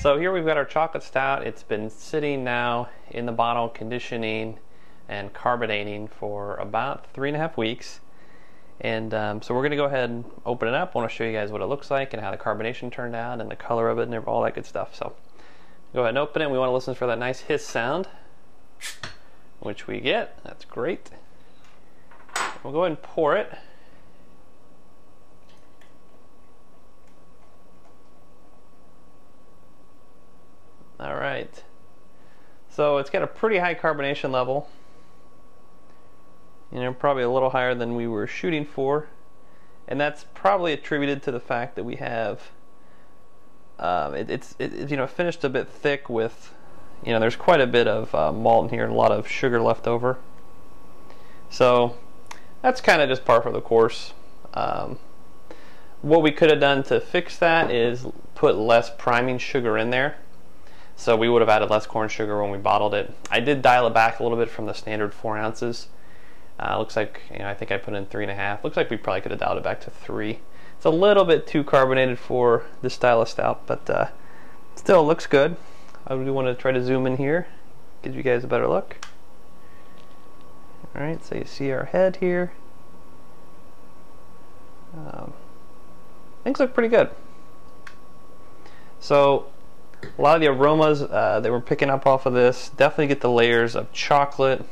So here we've got our chocolate stout. It's been sitting now in the bottle, conditioning and carbonating for about three and a half weeks. And um, so we're going to go ahead and open it up. I want to show you guys what it looks like and how the carbonation turned out and the color of it and all that good stuff. So go ahead and open it. We want to listen for that nice hiss sound, which we get. That's great. We'll go ahead and pour it. So it's got a pretty high carbonation level. You know, probably a little higher than we were shooting for. And that's probably attributed to the fact that we have um, it, it's it, you know finished a bit thick with you know there's quite a bit of uh, malt in here and a lot of sugar left over. So that's kind of just par for the course. Um, what we could have done to fix that is put less priming sugar in there. So we would have added less corn sugar when we bottled it. I did dial it back a little bit from the standard four ounces. Uh, looks like, you know, I think I put in three and a half. Looks like we probably could have dialed it back to three. It's a little bit too carbonated for this style of stout, but uh, still looks good. I do want to try to zoom in here, give you guys a better look. Alright, so you see our head here. Um, things look pretty good. So a lot of the aromas uh, that we're picking up off of this definitely get the layers of chocolate.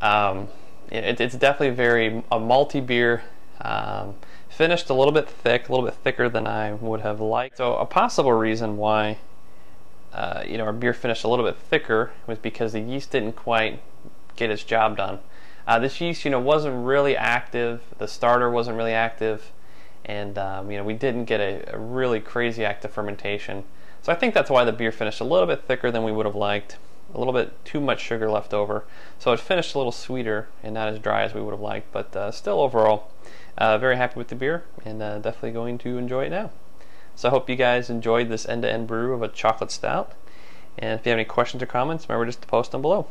Um, it, it's definitely very a malty beer. Um, finished a little bit thick, a little bit thicker than I would have liked. So a possible reason why uh, you know our beer finished a little bit thicker was because the yeast didn't quite get its job done. Uh, this yeast, you know, wasn't really active. The starter wasn't really active and um, you know we didn't get a, a, really crazy active fermentation. So I think that's why the beer finished a little bit thicker than we would have liked, a little bit too much sugar left over. So it finished a little sweeter and not as dry as we would have liked, but uh, still overall uh, very happy with the beer and uh, definitely going to enjoy it now. So I hope you guys enjoyed this end-to-end -end brew of a chocolate stout. And if you have any questions or comments, remember just to post them below.